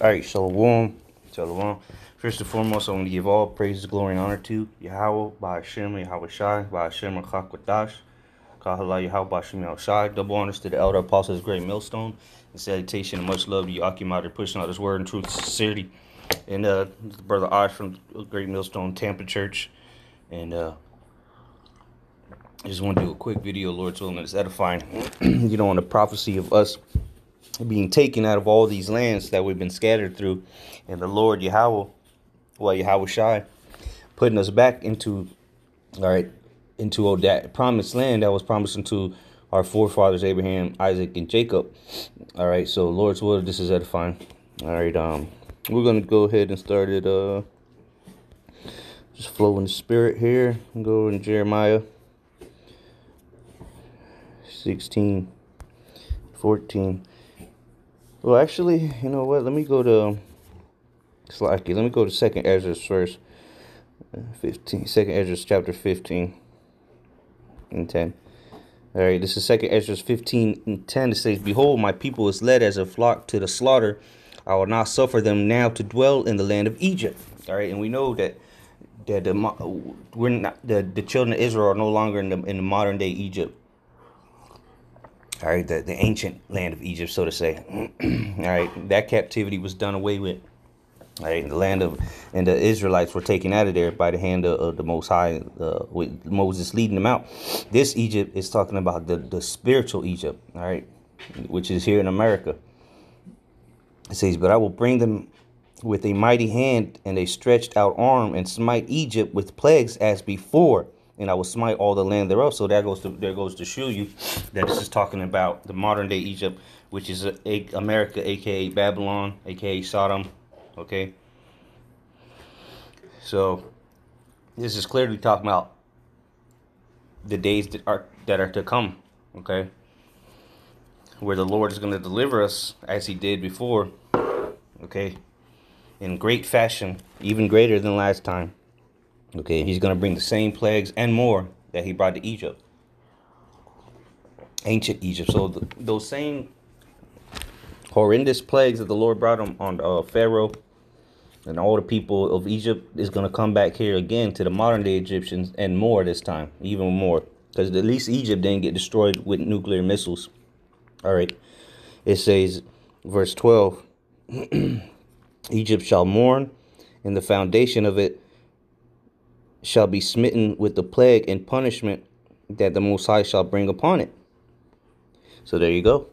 All right, Shalom. Shalom. First and foremost, I want to give all praises, glory, and honor to Yahweh, by Hashem, Yahweh Shai, by Hashem, Rachak Kahala Yahweh, by Hashem, Shai. Double honors to the elder apostles, great millstone. And salutation and much love to you, Akimater, pushing out this word in truth and sincerity. And uh, brother Osh from Great Millstone Tampa Church. And uh, I just want to do a quick video, Lord's willing, it's edifying. you know, on the prophecy of us being taken out of all these lands that we've been scattered through, and the Lord Yahweh, well Yahweh Shai, putting us back into, all right, into that promised land that was promised unto our forefathers Abraham, Isaac, and Jacob. All right, so Lord's will, this is edifying. All right, um, we're gonna go ahead and start it. Uh, just flow in the spirit here. Go in Jeremiah 16, 14. Well, actually, you know what? Let me go to Slacky. Let me go to Second Ezra first. Uh, 15. Second Ezra chapter 15 and 10. All right, this is Second Ezra 15 and 10. It says, Behold, my people is led as a flock to the slaughter. I will not suffer them now to dwell in the land of Egypt. All right, and we know that that the we're not the, the children of Israel are no longer in the in the modern day Egypt all right, the, the ancient land of Egypt, so to say. all right, that captivity was done away with. All right, the land of and the Israelites were taken out of there by the hand of, of the Most High, uh, with Moses leading them out. This Egypt is talking about the, the spiritual Egypt, all right, which is here in America. It says, But I will bring them with a mighty hand and a stretched out arm and smite Egypt with plagues as before and I will smite all the land thereof. So that goes to there goes to show you that this is talking about the modern day Egypt, which is a, a, America, aka Babylon, aka Sodom. Okay. So this is clearly talking about the days that are that are to come. Okay. Where the Lord is going to deliver us as He did before. Okay. In great fashion, even greater than last time. Okay, he's going to bring the same plagues and more that he brought to Egypt. Ancient Egypt. So the, those same horrendous plagues that the Lord brought on, on uh, Pharaoh and all the people of Egypt is going to come back here again to the modern day Egyptians and more this time, even more. Because at least Egypt didn't get destroyed with nuclear missiles. All right. It says, verse 12 Egypt shall mourn, and the foundation of it shall be smitten with the plague and punishment that the Most High shall bring upon it. So there you go.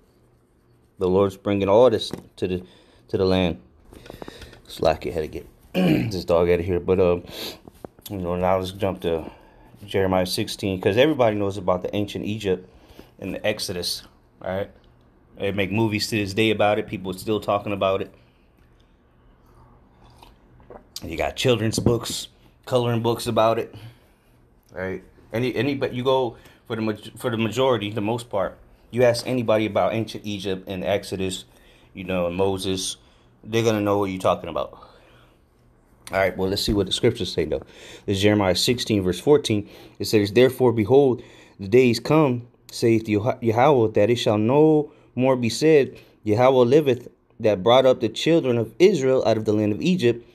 The Lord's bringing all this to the to the land. Slack it had to get this dog out of here. But uh, you know, now let's jump to Jeremiah 16 because everybody knows about the ancient Egypt and the Exodus. Right? They make movies to this day about it. People are still talking about it. You got children's books coloring books about it. Right? Any any but you go for the for the majority, the most part. You ask anybody about ancient Egypt and Exodus, you know, and Moses, they're gonna know what you're talking about. All right, well, let's see what the scriptures say, though. This is Jeremiah 16, verse 14. It says, Therefore, behold, the days come, saith Yahweh, that it shall no more be said, Yahweh liveth, that brought up the children of Israel out of the land of Egypt,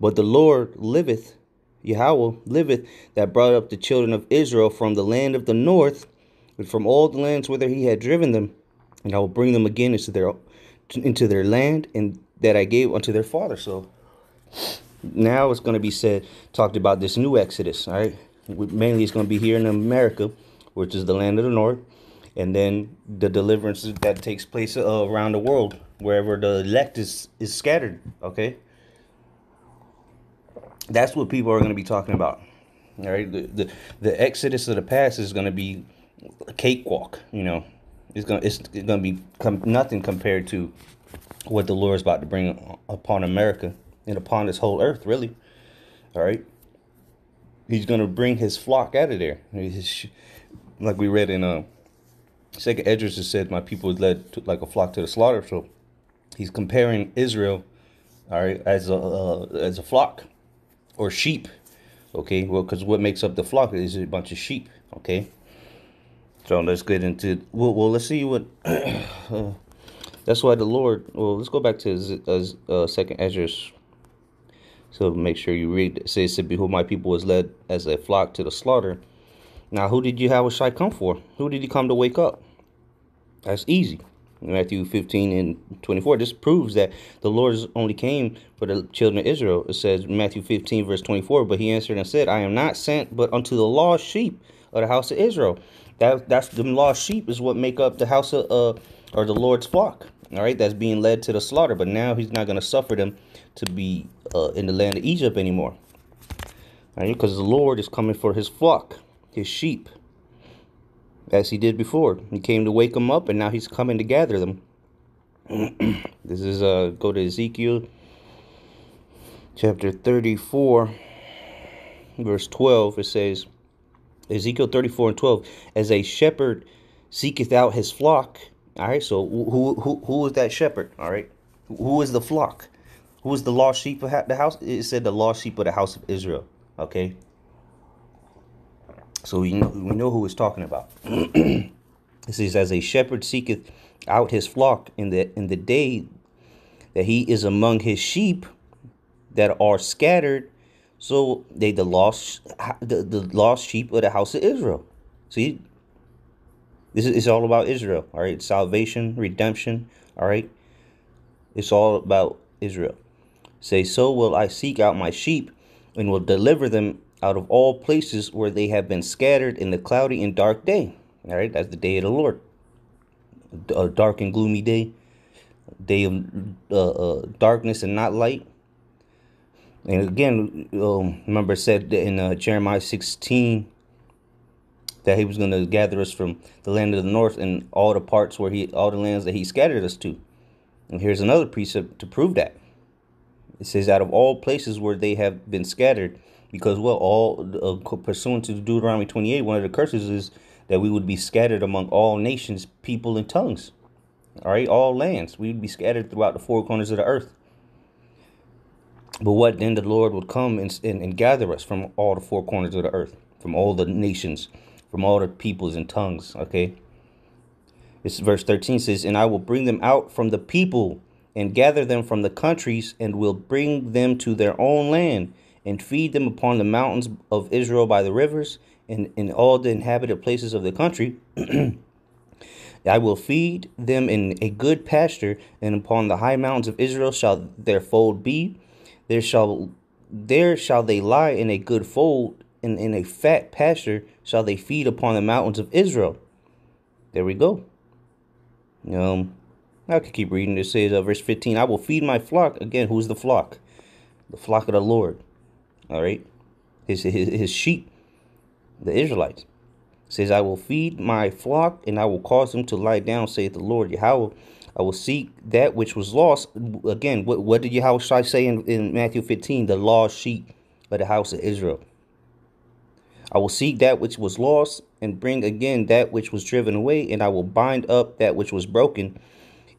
but the Lord liveth, Yahweh liveth, that brought up the children of Israel from the land of the north, and from all the lands whither he had driven them, and I will bring them again into their into their land, and that I gave unto their father. So now it's going to be said, talked about this new Exodus. All right, mainly it's going to be here in America, which is the land of the north, and then the deliverance that takes place around the world, wherever the elect is is scattered. Okay. That's what people are going to be talking about. All right, the, the the exodus of the past is going to be a cakewalk. You know, it's going it's going to be com- nothing compared to what the Lord is about to bring upon America and upon this whole earth. Really, all right. He's going to bring his flock out of there. His, like we read in uh, Second Esdras, it said, "My people led to, like a flock to the slaughter." So he's comparing Israel, all right, as a uh, as a flock or sheep. Okay, well, because what makes up the flock is a bunch of sheep. Okay, so let's get into well. Well, let's see what. Uh, That's why the Lord. Well, let's go back to uh, uh, Second Ezra. So make sure you read. It says, "Behold, my people was led as a flock to the slaughter." Now, who did you have a Shai come for? Who did he come to wake up? That's easy. Matthew 15 and 24. This proves that the Lord only came for the children of Israel. It says Matthew 15, verse 24. But he answered and said, I am not sent but unto the lost sheep of the house of Israel. That that's the lost sheep is what make up the house of uh or the Lord's flock. All right, that's being led to the slaughter. But now he's not going to suffer them to be uh, in the land of Egypt anymore. All right, because the Lord is coming for his flock, his sheep as he did before. He came to wake them up, and now he's coming to gather them. this is uh go to Ezekiel chapter 34 verse 12 it says Ezekiel 34 and 12 as a shepherd seeketh out his flock. All right so who who who is that shepherd? All right who is the flock? Who is the lost sheep of the house? It said the lost sheep of the house of Israel okay so we know, we know who he's talking about. it says, "As a shepherd seeketh out his flock in the in the day that he is among his sheep that are scattered, so they the lost the, the lost sheep of the house of Israel." See, this is it's all about Israel. All right, salvation, redemption. All right, it's all about Israel. Say, so will I seek out my sheep and will deliver them out of all places where they have been scattered in the cloudy and dark day. All right, that's the day of the Lord. A dark and gloomy day, day of uh, uh, darkness and not light. And again, um, remember said in uh, Jeremiah 16 that he was going to gather us from the land of the north and all the parts where he, all the lands that he scattered us to. And here's another precept to prove that. It says, out of all places where they have been scattered, because well all uh, pursuant to deuteronomy 28 one of the curses is that we would be scattered among all nations people and tongues. All right all lands. We would be scattered throughout the four corners of the earth. But what then the lord would come and, and, and gather us from all the four corners of the earth from all the nations from all the peoples and tongues okay? It's verse 13 says and i will bring them out from the people and gather them from the countries and will bring them to their own land and feed them upon the mountains of Israel by the rivers and in all the inhabited places of the country. I will feed them in a good pasture, and upon the high mountains of Israel shall their fold be. There shall there shall they lie in a good fold, and in a fat pasture shall they feed upon the mountains of Israel. There we go. Um, I could keep reading. It says, uh, verse 15, I will feed my flock. Again, who's the flock? The flock of the Lord all right, his, his, his sheep, the Israelites. says, I will feed my flock and I will cause them to lie down, saith the Lord Yahweh. I will seek that which was lost. Again, what, what did Yahweh say in, in Matthew 15? The lost sheep of the house of Israel. I will seek that which was lost and bring again that which was driven away, and I will bind up that which was broken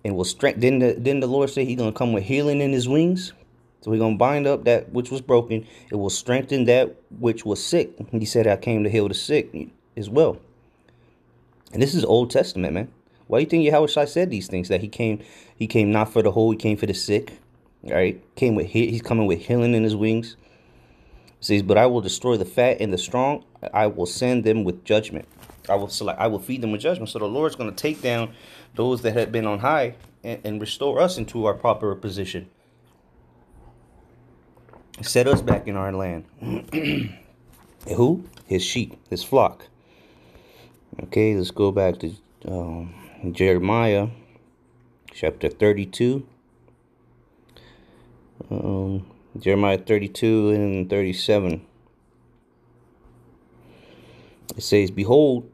and will strengthen. Then the, then the Lord said he's going to come with healing in his wings. So we're going to bind up that which was broken. It will strengthen that which was sick. He said, I came to heal the sick as well. And this is Old Testament, man. Why do you think Yahweh Shai said these things? That he came, he came not for the whole, he came for the sick. All right. Came with he's coming with healing in his wings. It says, But I will destroy the fat and the strong, I will send them with judgment. I will select I will feed them with judgment. So the Lord's going to take down those that have been on high and, and restore us into our proper position set us back in our land. Who? His sheep, his flock. Okay, let's go back to um, Jeremiah chapter 32. Um, Jeremiah 32 and 37. It says, Behold,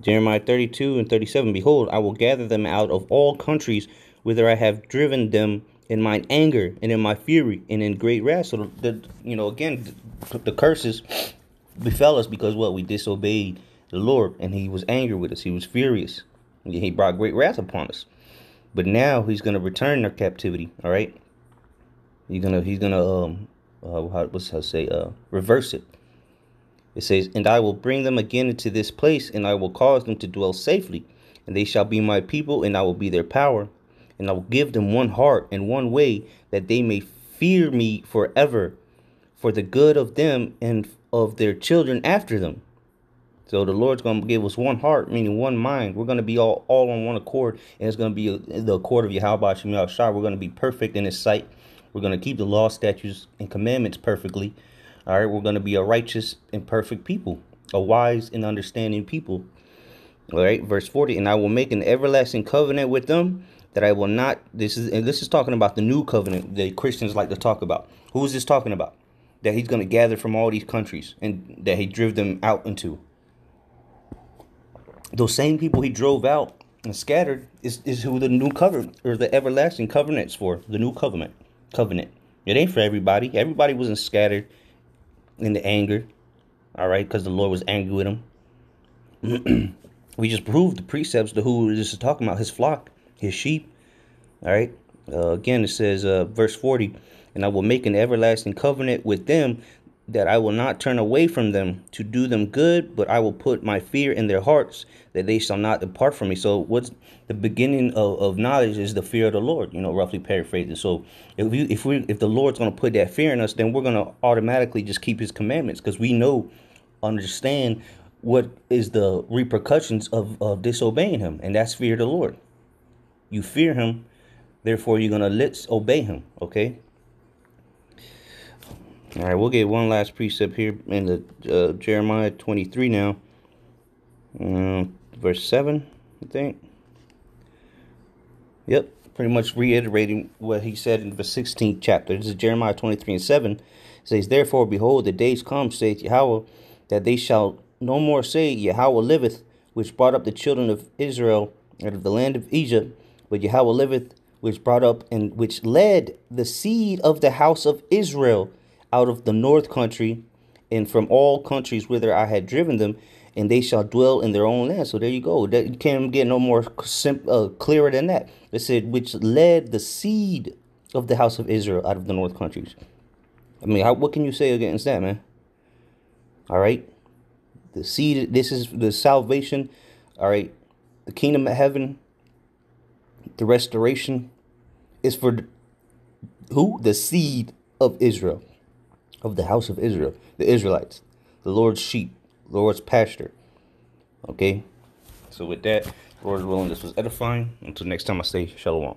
Jeremiah 32 and 37, Behold, I will gather them out of all countries whither I have driven them in mine anger and in my fury and in great wrath. So the, the you know again the, the curses befell us because what we disobeyed the Lord and He was angry with us. He was furious. He brought great wrath upon us. But now He's gonna return their captivity. All right. He's gonna He's gonna um uh, how, what's how to say uh reverse it. It says, and I will bring them again into this place, and I will cause them to dwell safely and they shall be my people, and I will be their power. And I will give them one heart and one way, that they may fear me forever, for the good of them and of their children after them. So the Lord's going to give us one heart, meaning one mind. We're going to be all, all on one accord, and it's going to be the accord of Yahweh Shem Shah. We're going to be perfect in His sight. We're going to keep the law, statutes, and commandments perfectly. All right, we're going to be a righteous and perfect people, a wise and understanding people. All right, verse 40, and I will make an everlasting covenant with them that I will not, this is, and this is talking about the new covenant that Christians like to talk about. Who is this talking about? That he's going to gather from all these countries and that he drove them out into. Those same people he drove out and scattered is, is who the new covenant or the everlasting covenant's for. The new covenant. Covenant. It ain't for everybody. Everybody wasn't scattered in the anger. All right, because the Lord was angry with them. we just proved the precepts to who this is talking about his flock, his sheep. All right. Uh, again, it says, uh, verse 40, and I will make an everlasting covenant with them that I will not turn away from them to do them good, but I will put my fear in their hearts that they shall not depart from me. So, what's the beginning of, of knowledge is the fear of the Lord, you know, roughly paraphrasing. So, if we, if we, if the Lord's going to put that fear in us, then we're going to automatically just keep His commandments because we know, understand what is the repercussions of, of disobeying Him, and that's fear of the Lord. You fear Him, therefore you're to let's obey Him. Okay. All right, we'll get one last precept here in the uh, Jeremiah 23 now. Uh, verse 7, I think. Yep, pretty much reiterating what he said in the 16th chapter. This is Jeremiah 23 and 7. It says, Therefore, behold, the days come, saith Yahweh, that they shall no more say, Yahweh liveth, which brought up the children of Israel out of the land of Egypt, but Yahweh liveth, which brought up and which led the seed of the house of Israel out of the north country and from all countries whither I had driven them, and they shall dwell in their own land. So there you go. That you can't get no more simple, uh, clearer than that. It said, which led the seed of the house of Israel out of the north countries. I mean, how, what can you say against that, man? All right. The seed, this is the salvation. All right. The kingdom of heaven, the restoration is for who? The seed of Israel of the house of Israel, the Israelites, the Lord's sheep, Lord's pasture. Okay? So with that, Lord willing, this was edifying. Until next time I say shalom.